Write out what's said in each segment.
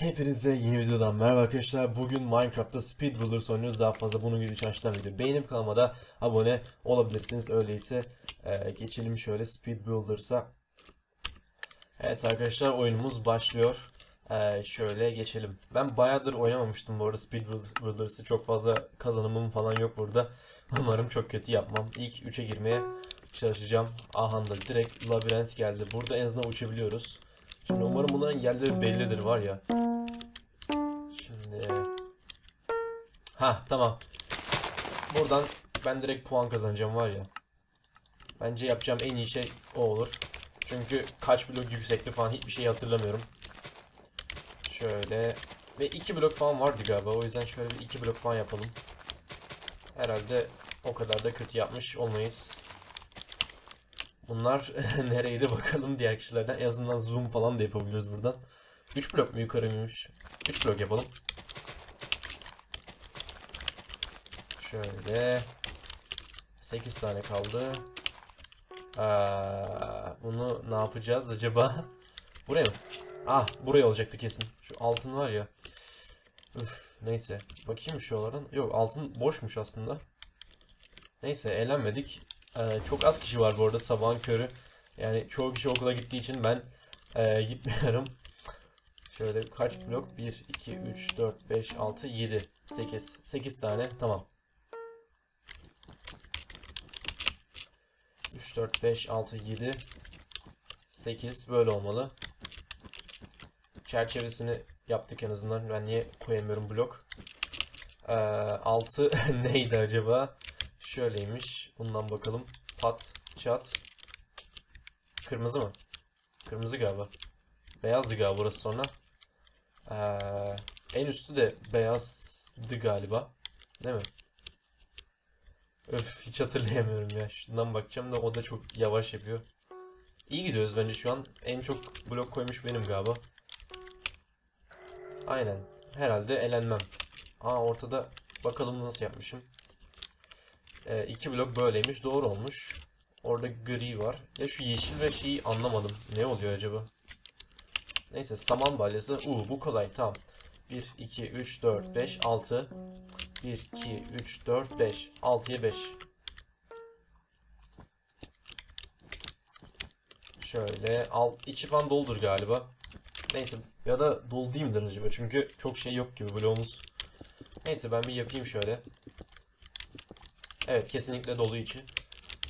Hepinize yeni videodan merhaba arkadaşlar. Bugün Minecraft'ta Speed Builders oynuyoruz. Daha fazla bunun gibi çalıştan video beğenip kanalıma da abone olabilirsiniz. Öyleyse e, geçelim şöyle Speed Builders'a. Evet arkadaşlar oyunumuz başlıyor. E, şöyle geçelim. Ben bayağıdır oynamamıştım bu arada Speed Builders'ı. Çok fazla kazanımım falan yok burada. Umarım çok kötü yapmam. İlk 3'e girmeye çalışacağım. Aha da direkt labirent geldi. Burada en azından uçabiliyoruz. Şimdi umarım bunların yerleri bellidir var ya. Şimdi Ha tamam. Buradan ben direkt puan kazanacağım var ya. Bence yapacağım en iyi şey o olur. Çünkü kaç blok yüksekti falan hiçbir şey hatırlamıyorum. Şöyle ve iki blok falan vardı galiba. O yüzden şöyle bir iki blok falan yapalım. Herhalde o kadar da kötü yapmış olmayız. Bunlar nereydi bakalım diğer kişilerden. En azından zoom falan da yapabiliyoruz buradan. 3 blok mu yukarı mıymış? 3 blok yapalım. Şöyle 8 tane kaldı. Aa, bunu ne yapacağız acaba? Buraya mı? Ah buraya olacaktı kesin. Şu altın var ya. Üf, neyse. Bakayım şu oradan. Yok altın boşmuş aslında. Neyse eğlenmedik. Ee, çok az kişi var bu arada sabahın körü. Yani çoğu kişi okula gittiği için ben e, gitmiyorum. Şöyle kaç blok? 1, 2, 3, 4, 5, 6, 7, 8. 8 tane tamam. 3, 4, 5, 6, 7, 8 böyle olmalı. Çerçevesini yaptık en azından. Ben niye koyamıyorum blok? Ee, 6 neydi acaba? Şöyleymiş. Bundan bakalım. Pat, çat. Kırmızı mı? Kırmızı galiba. Beyazdı galiba burası sonra. Ee, en üstü de beyazdı galiba. Değil mi? Öf hiç hatırlayamıyorum ya. Şundan bakacağım da o da çok yavaş yapıyor. İyi gidiyoruz bence şu an. En çok blok koymuş benim galiba. Aynen. Herhalde elenmem. Aa ortada bakalım nasıl yapmışım. E, iki blok böyleymiş. Doğru olmuş. Orada gri var. Ya şu yeşil ve şeyi anlamadım. Ne oluyor acaba? Neyse saman balyası. Uuu bu kolay. Tamam. 1, 2, 3, 4, 5, 6. 1, 2, 3, 4, 5. 6'ya 5. Şöyle alt içi falan doldur galiba. Neyse ya da dolu acaba? Çünkü çok şey yok gibi bloğumuz. Neyse ben bir yapayım şöyle. Evet kesinlikle dolu içi.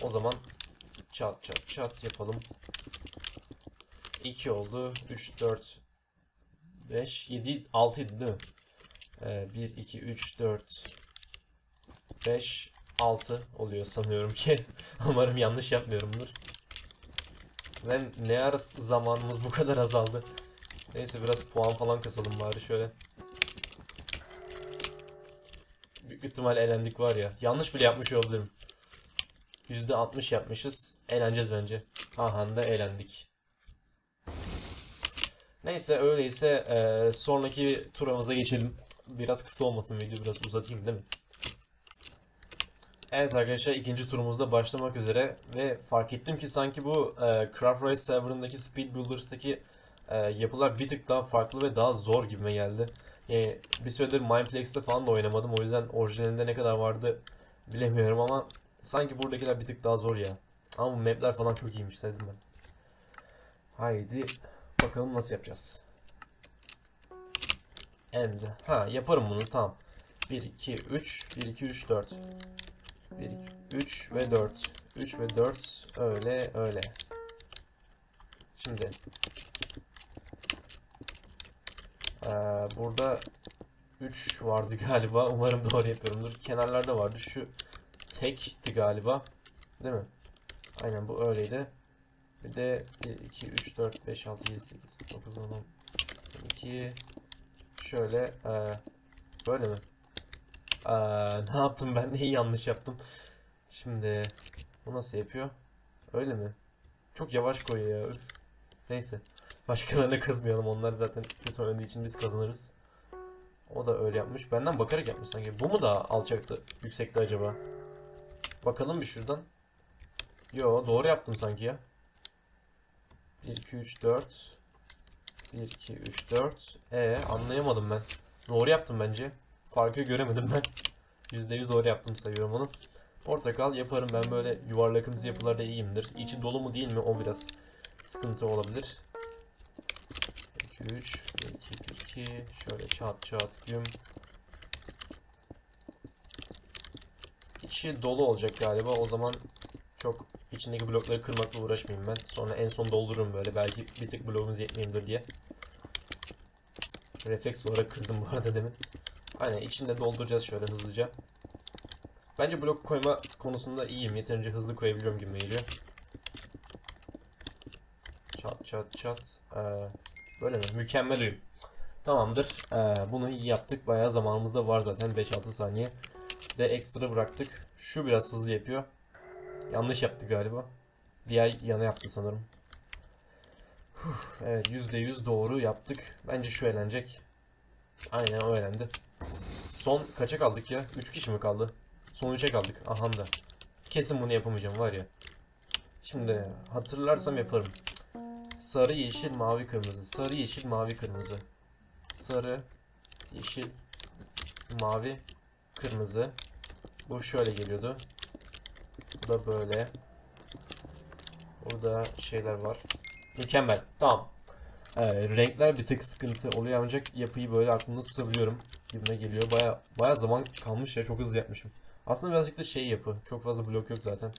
O zaman çat çat çat yapalım. 2 oldu. 3, 4, 5, 7, 6 idi değil mi? Ee, 1, 2, 3, 4, 5, 6 oluyor sanıyorum ki. Umarım yanlış yapmıyorumdur. Lan ne ara zamanımız bu kadar azaldı. Neyse biraz puan falan kasalım bari şöyle. Büyük ihtimal elendik var ya. Yanlış bile yapmış olabilirim. %60 yapmışız. Eğleneceğiz bence. Aha da eğlendik. Neyse öyleyse e, sonraki turumuza geçelim. Biraz kısa olmasın video biraz uzatayım değil mi? Evet arkadaşlar ikinci turumuzda başlamak üzere ve fark ettim ki sanki bu e, Craft Race serverındaki Speed Builders'taki e, yapılar bir tık daha farklı ve daha zor gibime geldi. Yani bir süredir Mineplex'te falan da oynamadım o yüzden orijinalinde ne kadar vardı bilemiyorum ama sanki buradakiler bir tık daha zor ya. Ama bu mapler falan çok iyiymiş sevdim ben. Haydi bakalım nasıl yapacağız. End. Ha yaparım bunu tamam. 1 2 3 1 2 3 4 1 3 ve 4 3 ve 4 öyle öyle. Şimdi ee, burada 3 vardı galiba. Umarım doğru yapıyorumdur. Kenarlarda vardı. Şu tekti galiba. Değil mi? Aynen bu öyleydi. Bir de 1, 2, 3, 4, 5, 6, 7, 8, 9, 10, 12. Şöyle e, böyle mi? E, ne yaptım ben? Neyi yanlış yaptım? Şimdi bu nasıl yapıyor? Öyle mi? Çok yavaş koyuyor ya. Üf. Neyse. Başkalarına kızmayalım. Onlar zaten kötü oynadığı için biz kazanırız. O da öyle yapmış. Benden bakarak yapmış sanki. Bu mu daha alçaktı, yüksekti acaba? Bakalım bir şuradan. Yo doğru yaptım sanki ya. 1, 2, 3, 4. 1, 2, 3, 4. E anlayamadım ben. Doğru yaptım bence. Farkı göremedim ben. %100 doğru yaptım sayıyorum onu. Portakal yaparım ben böyle yuvarlakımsı yapılarda iyiyimdir. İçi dolu mu değil mi o biraz sıkıntı olabilir. 2, 3, 2, 2, şöyle çat çat güm. İçi dolu olacak galiba o zaman çok içindeki blokları kırmakla uğraşmayayım ben. Sonra en son doldururum böyle belki bir tık bloğumuz yetmeyebilir diye. Refleks olarak kırdım bu arada demin. Aynen içinde dolduracağız şöyle hızlıca. Bence blok koyma konusunda iyiyim. Yeterince hızlı koyabiliyorum gibi geliyor. Çat çat çat. Ee, böyle mi? Mükemmel uyum. Tamamdır. Ee, bunu iyi yaptık. Bayağı zamanımız da var zaten. 5-6 saniye. De ekstra bıraktık. Şu biraz hızlı yapıyor. Yanlış yaptı galiba. Diğer yana yaptı sanırım. Huh, evet %100 doğru yaptık. Bence şu eğlenecek. Aynen o eğlendi. Son kaça kaldık ya? 3 kişi mi kaldı? Son 3'e kaldık. Aha da. Kesin bunu yapamayacağım var ya. Şimdi hatırlarsam yaparım. Sarı, yeşil, mavi, kırmızı. Sarı, yeşil, mavi, kırmızı. Sarı, yeşil, mavi, kırmızı. Bu şöyle geliyordu. Bu da böyle. Burada şeyler var. Mükemmel. Tamam. Ee, renkler bir tık sıkıntı oluyor ancak yapıyı böyle aklımda tutabiliyorum. Gibime geliyor. Baya baya zaman kalmış ya. Çok hızlı yapmışım. Aslında birazcık da şey yapı. Çok fazla blok yok zaten.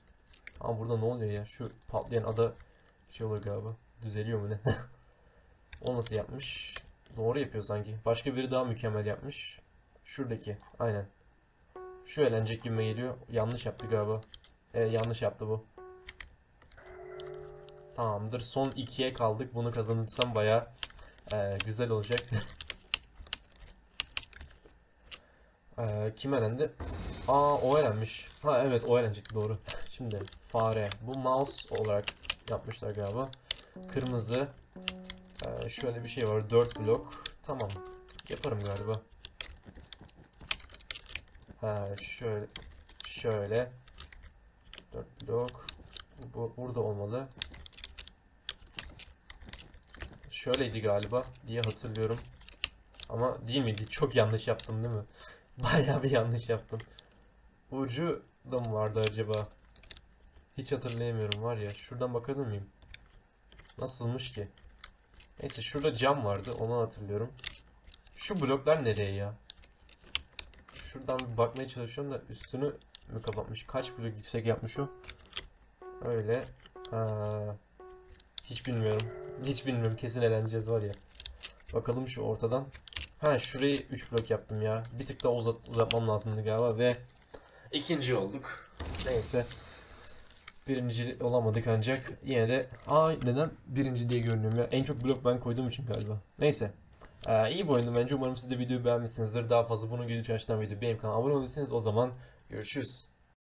Ama burada ne oluyor ya? Şu patlayan ada şey oluyor galiba. Düzeliyor mu ne? o nasıl yapmış? Doğru yapıyor sanki. Başka biri daha mükemmel yapmış. Şuradaki. Aynen. Şu eğlenecek gibime geliyor. Yanlış yaptı galiba. Evet yanlış yaptı bu. Tamamdır. Son ikiye kaldık. Bunu kazanırsam baya güzel olacak. Eee kim elendi? Aa o elenmiş. Ha evet o elenecek doğru. Şimdi fare. Bu mouse olarak yapmışlar galiba. Kırmızı. Eee, şöyle bir şey var. 4 blok. Tamam. Yaparım galiba. Ha, şöyle. Şöyle. 4 blok. Bu burada olmalı. Şöyleydi galiba diye hatırlıyorum. Ama değil miydi? Çok yanlış yaptım değil mi? Bayağı bir yanlış yaptım. Ucu da mı vardı acaba? Hiç hatırlayamıyorum var ya. Şuradan bakabilir miyim? Nasılmış ki? Neyse şurada cam vardı. Onu hatırlıyorum. Şu bloklar nereye ya? Şuradan bir bakmaya çalışıyorum da üstünü mü kapatmış? Kaç blok yüksek yapmış o? Öyle. Aa, hiç bilmiyorum. Hiç bilmiyorum. Kesin eğleneceğiz var ya. Bakalım şu ortadan. Ha şurayı 3 blok yaptım ya. Bir tık daha uzat uzatmam lazımdı galiba ve ikinci olduk. Neyse. Birinci olamadık ancak yine de aa neden birinci diye görünüyorum ya. En çok blok ben koyduğum için galiba. Neyse. Ee, iyi bir oyundu bence. Umarım siz de videoyu beğenmişsinizdir. Daha fazla bunun gibi çalışan video benim kanalıma abone olursanız o zaman görüşürüz.